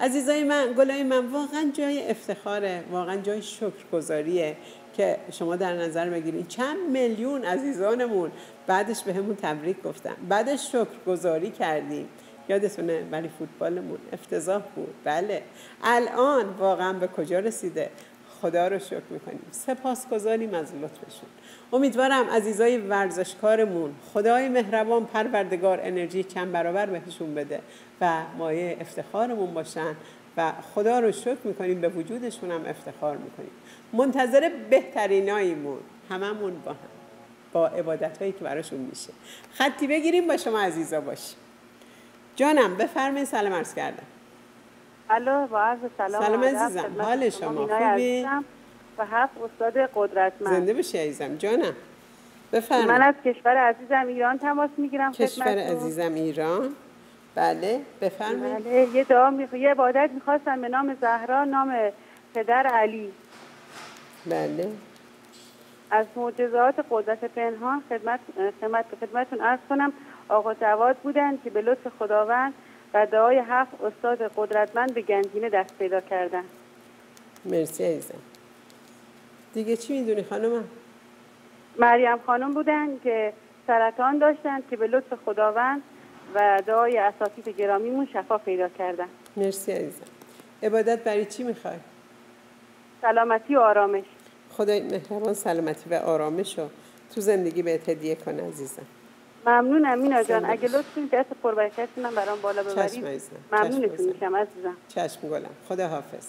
عزیزای من گلای من واقعا جای افتخاره واقعا جای شکرگزاریه که شما در نظر بگیرید چند میلیون عزیزانمون بعدش به همون تبریک گفتن. بعدش شکرگزاری کردیم. یادتونه؟ ولی فوتبالمون افتضاح بود. بله. الان واقعا به کجا رسیده؟ خدا رو شکر می‌کنیم. سپاسگزاریم از لطفشون. امیدوارم عزیزای ورزشکارمون خدای مهربان پروردگار انرژی چند برابر بهشون بده و مایه افتخارمون باشن و خدا رو شکر می‌کنیم به وجودشون هم افتخار می‌کنیم. منتظر بهتریناییمون هممون با هم با عبادت هایی که براشون میشه. خطی بگیریم با شما عزیزا باشیم. جانم بفرمایید سلام عرض کردم. الو با عرض سلام سلام عزیزم. حال شما. خوبی؟ و هفت استاد قدرتمند. زنده باشی عزیزم. جانم. بفرمایید من از کشور عزیزم ایران تماس می‌گیرم کشور عزیزم ایران. بله بفرمایید. بله یه دعا می... یه عبادت می‌خواستم به نام زهرا نام پدر علی. بله. از معجزات قدرت پنهان خدمت خدمت خدمتتون عرض کنم. آقا جواد بودن که به لطف خداوند و دعای هفت استاد قدرتمند به گنجینه دست پیدا کردن. مرسی عزیزم. دیگه چی می‌دونی خانم؟ مریم خانم بودن که سرطان داشتن که به لطف خداوند و دعای اساتید گرامیمون شفا پیدا کردن. مرسی عزیزم. عبادت برای چی می‌خوای؟ سلامتی و آرامش. خدای مهربان سلامتی و آرامش رو تو زندگی به هدیه کنه عزیزم. ممنونم مینا جان. اگه لطف کنید دست پربرکتتونم برام بالا ببرید ممنونتون میشم عزیزم. چشم گلم. خدا حافظ